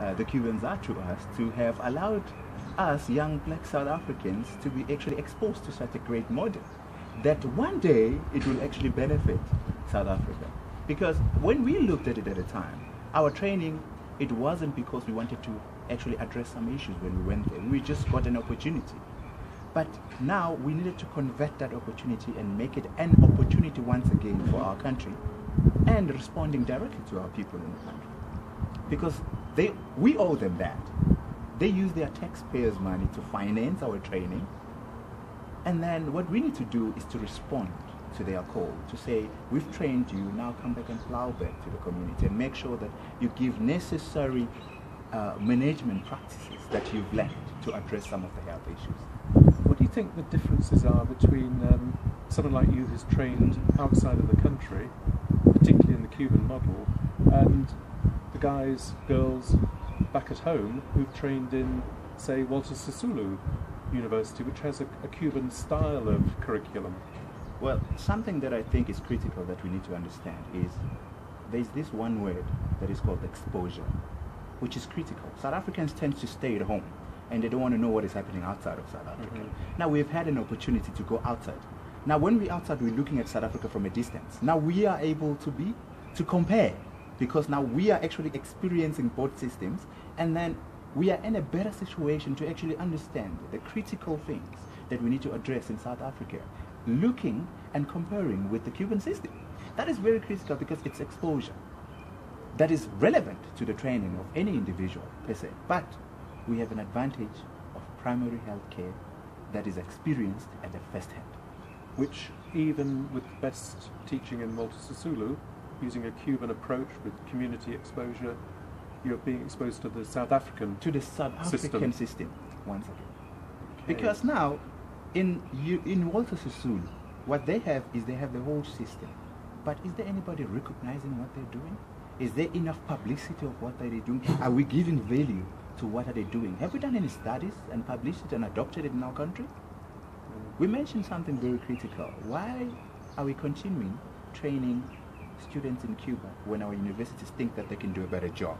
uh, the Cubans are to us to have allowed us young black South Africans to be actually exposed to such a great model that one day it will actually benefit South Africa. Because when we looked at it at the time, our training, it wasn't because we wanted to actually address some issues when we went there. We just got an opportunity. But now we needed to convert that opportunity and make it an opportunity once again for our country and responding directly to our people in the country. Because they, we owe them that. They use their taxpayers' money to finance our training. And then what we need to do is to respond to their call, to say, we've trained you, now come back and plow back to the community and make sure that you give necessary uh, management practices that you've learned to address some of the health issues. What do you think the differences are between um, someone like you who's trained outside of the country, particularly in the Cuban model, and the guys, girls back at home who've trained in, say, Walter Sisulu University, which has a, a Cuban style of curriculum? Well, something that I think is critical that we need to understand is there's this one word that is called exposure, which is critical. South Africans tend to stay at home and they don't want to know what is happening outside of South Africa. Mhm. Now we've had an opportunity to go outside. Now when we're outside, we're looking at South Africa from a distance. Now we are able to be to compare because now we are actually experiencing both systems and then we are in a better situation to actually understand the critical things that we need to address in South Africa, looking and comparing with the Cuban system. That is very critical because it's exposure that is relevant to the training of any individual per se. But we have an advantage of primary health care that is experienced at the first hand. Which, even with the best teaching in Walter Sisulu, using a Cuban approach with community exposure, you're being exposed to the South African To the South System. African system, once again. Okay. Because now, in, you, in Walter Sisulu, what they have is they have the whole system. But is there anybody recognizing what they're doing? Is there enough publicity of what they're they doing? Are we giving value to what are they doing? Have we done any studies and published it and adopted it in our country? We mentioned something very critical. Why are we continuing training students in Cuba when our universities think that they can do a better job?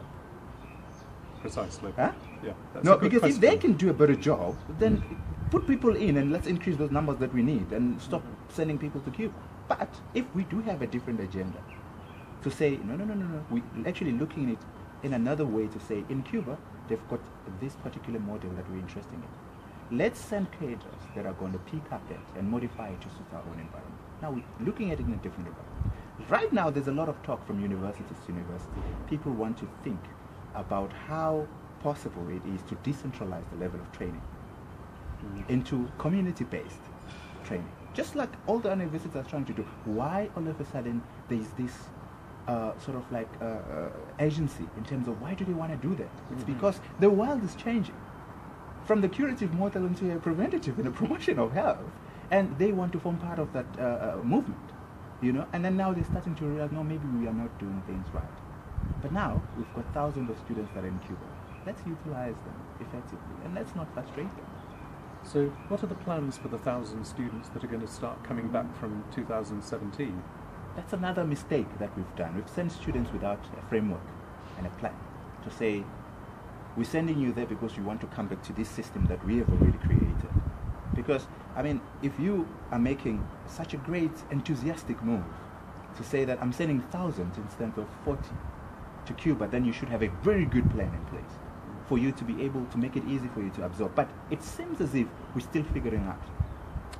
precisely. Huh? Yeah. no, because if they can do a better job, then put people in and let's increase those numbers that we need and stop sending people to Cuba. But if we do have a different agenda, to say no, no, no, no, no, we're actually looking at it in another way to say in Cuba they've got this particular model that we're interested in. Let's send cadres that are going to pick up that and modify it to suit our own environment. Now we're looking at it in a different environment. Right now, there's a lot of talk from universities to university. People want to think about how possible it is to decentralize the level of training Mm. into community-based training. Just like all the universities are trying to do. Why all of a sudden there's this uh, sort of like uh, uh, agency in terms of why do they want to do that? It's Mhm. because the world is changing from the curative model into a preventative and a promotion of health, and they want to form part of that uh, uh, movement, you know. And then now they're starting to realize, no, maybe we are not doing things right. But now we've got thousands of students that are in Cuba. Let's utilize them effectively, and let's not frustrate them. So, what are the plans for the thousand students that are going to start coming back from 2017? That's another mistake that we've done. We've sent students without a framework and a plan to say, we're sending you there because you want to come back to this system that we have already created. Because, I mean, if you are making such a great, enthusiastic move to say that I'm sending thousands instead of 40 to Cuba, then you should have a very good plan in place for you to be able to make it easy for you to absorb. But it seems as if we're still figuring out.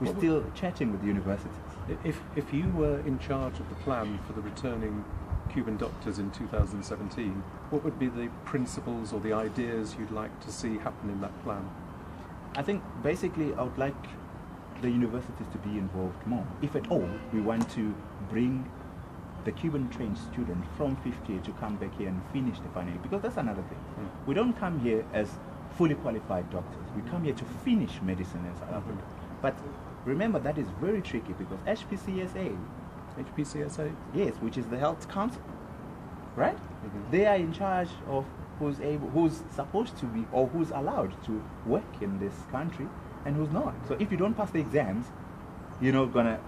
We're would- still chatting with the universities. If, if you were in charge of the plan for the returning Cuban doctors in 2017, what would be the principles or the ideas you'd like to see happen in that plan? I think basically I would like the universities to be involved more. If at all we want to bring the Cuban trained student from fifth year to come back here and finish the final year, because that's another thing. Mm. We don't come here as fully qualified doctors. We come here to finish medicine in South Africa. But remember that is very tricky because HPCSA, HPCSA? yes, which is the Health Council, right? Mhm. They are in charge of who's able, who's supposed to be, or who's allowed to work in this country, and who's not. So if you don't pass the exams, you're not gonna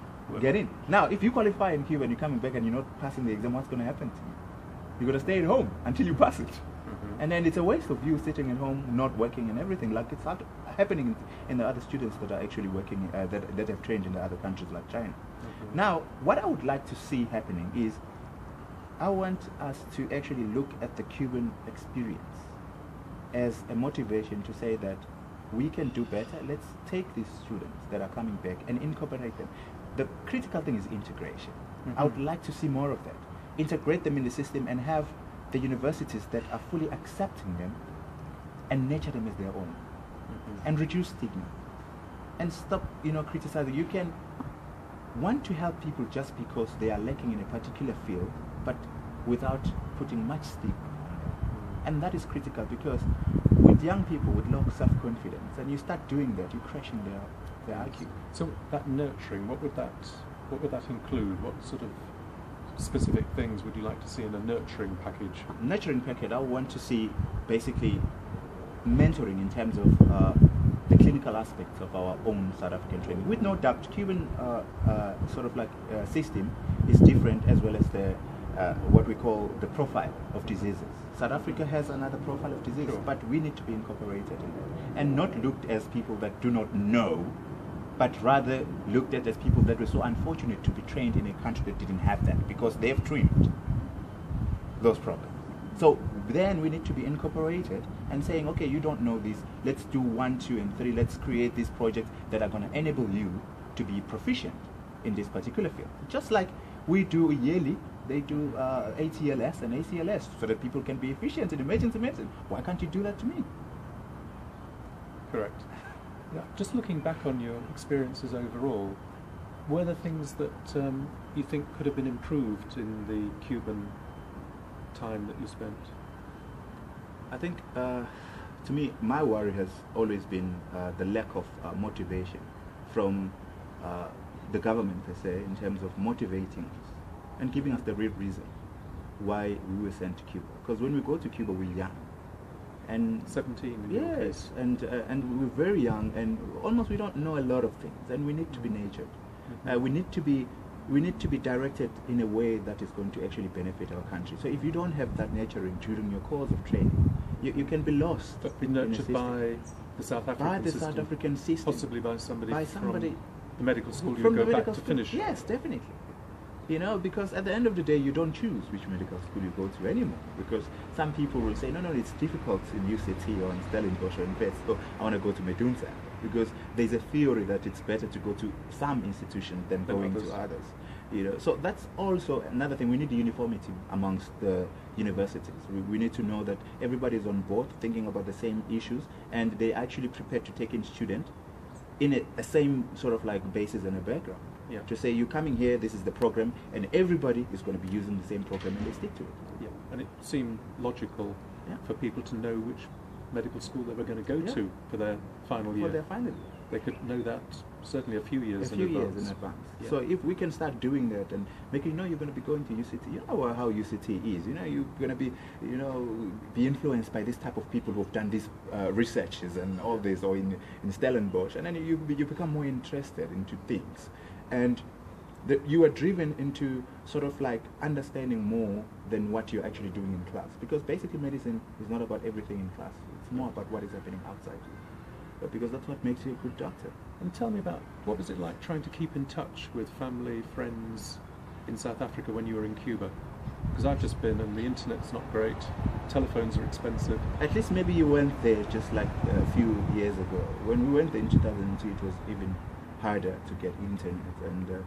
get in. Now, if you qualify in Cuba and you're coming back and you're not passing the exam, what's gonna happen to you? You're gonna stay at home until you pass it. Mhm. And then it's a waste of you sitting at home, not working and everything. Like it's hap- happening in, in the other students that are actually working, uh, that, that have trained in the other countries like China. Mhm. Now, what I would like to see happening is I want us to actually look at the Cuban experience as a motivation to say that we can do better. Let's take these students that are coming back and incorporate them. The critical thing is integration. I would Mhm. like to see more of that. Integrate them in the system and have the universities that are fully accepting them and nurture them as their own Mhm. and reduce stigma and stop you know criticizing you can want to help people just because they are lacking in a particular field but without putting much stigma and that is critical because with young people with low self-confidence and you start doing that you're crashing their their IQ So that nurturing, what would that what would that include? What sort of specific things would you like to see in a nurturing package? nurturing package, I want to see basically mentoring in terms of uh, the clinical aspects of our own South African training. With no doubt, Cuban uh, uh, sort of like uh, system is different as well as the uh, what we call the profile of diseases. South Africa has another profile of disease, Sure. but we need to be incorporated in that and not looked as people that do not know, but rather looked at as people that were so unfortunate to be trained in a country that didn't have that because they've trimmed those problems. So then we need to be incorporated and saying, okay, you don't know this. Let's do one, two, and three. Let's create these projects that are going to enable you to be proficient in this particular field. Just like we do yearly, they do uh, ATLS and ACLS so that people can be efficient in emergency medicine. Why can't you do that to me? Correct. Yeah. Just looking back on your experiences overall, were there things that um, you think could have been improved in the Cuban time that you spent? I think, uh, to me, my worry has always been uh, the lack of uh, motivation from uh, the government per se in terms of motivating us and giving us the real reason why we were sent to Cuba. Because when we go to Cuba, we're young. And 17 in yes, and uh, and we're very young, and almost we don't know a lot of things, and we need to be nurtured. Mhm. Uh, we need to be we need to be directed in a way that is going to actually benefit our country. So if you don't have that nurturing during your course of training, you, you can be lost. But be nurtured by the South African by the system, South African system, possibly by somebody, by somebody from the medical school you go back medical to school. finish. Yes, definitely. You know, because at the end of the day, you don't choose which medical school you go to anymore. Because some people will say, no, no, it's difficult in UCT or in Stellenbosch or in Wits, so I want to go to Medunsa. Because there's a theory that it's better to go to some institution than going others. to others. You know, so that's also another thing. We need uniformity amongst the universities. We, we need to know that everybody is on board, thinking about the same issues, and they actually prepared to take in student in a, a same sort of like basis and a background. Yeah. To say you're coming here, this is the program, and everybody is going to be using the same program, and they stick to it. Yeah, and it seemed logical Yeah. for people to know which medical school they were going to go Yeah. to for their final year. For their final They could know that certainly a few years a few in years advance. in advance. Yeah. So if we can start doing that and making you know you're going to be going to UCT, you know how UCT is. You know you're going to be, you know, be influenced by this type of people who've done these uh, researches and all this, or in in Stellenbosch, and then you you become more interested into things, and that you are driven into sort of like understanding more than what you're actually doing in class. Because basically medicine is not about everything in class. It's more about what is happening outside you. But because that's what makes you a good doctor. And tell me about what was it like trying to keep in touch with family, friends in South Africa when you were in Cuba? Because I've just been and the internet's not great, telephones are expensive. At least maybe you went there just like a few years ago. When we went there in 2002, it was even harder to get internet. And uh,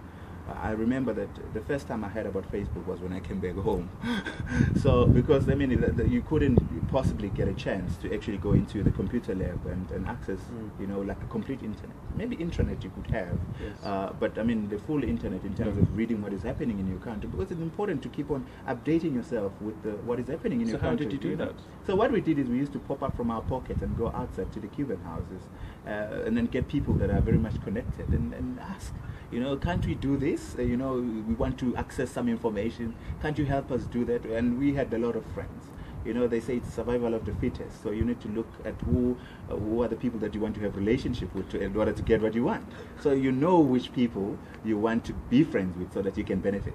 I remember that the first time I heard about Facebook was when I came back home. so because I mean, you couldn't possibly get a chance to actually go into the computer lab and, and access, Mm. you know, like a complete internet. Maybe intranet you could have, Yes. uh, but I mean the full internet in terms No. of reading what is happening in your country because it's important to keep on updating yourself with the, what is happening in So your how country. did you do know. that? So what we did is we used to pop up from our pocket and go outside to the Cuban houses, uh, and then get people that are very much connected and, and ask, you know, can't we do this? Uh, you know, we want to access some information. Can't you help us do that? And we had a lot of friends. You know, they say it's survival of the fittest. So you need to look at who, uh, who are the people that you want to have relationship with to, in order to get what you want. So you know which people you want to be friends with so that you can benefit.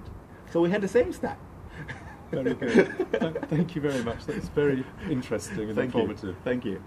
So we had the same style. Very good. Th- Thank you very much. That's very interesting and Thank you. informative. Thank you.